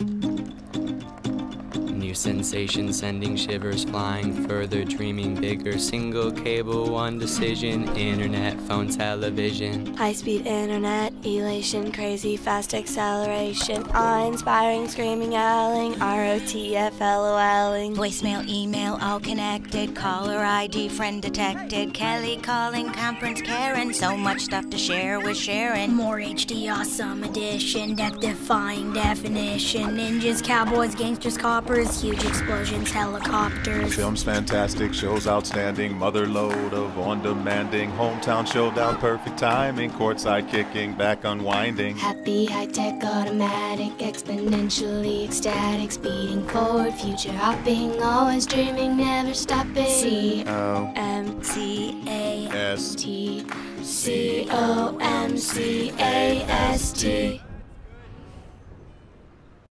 New sensation sending shivers flying further, dreaming bigger. Single cable, one decision. Internet, phone, television. High speed internet, elation, crazy fast acceleration. Awe inspiring, screaming, yelling. ROTF, LOLing. Voicemail, email, all connected. Caller ID, friend detected. Kelly calling, conference Karen. So much stuff to share with Sharon. More HD, awesome edition. Death defying definition. Ninjas, cowboys, gangsters, coppers. Huge explosions, helicopters. Film's fantastic, shows outstanding, mother load of on demanding, hometown showdown, perfect timing, courtside kicking, back unwinding. Happy, high tech, automatic, exponentially ecstatic, speeding forward, future hopping, always dreaming, never stopping. C O M C A S T C O M C A S T.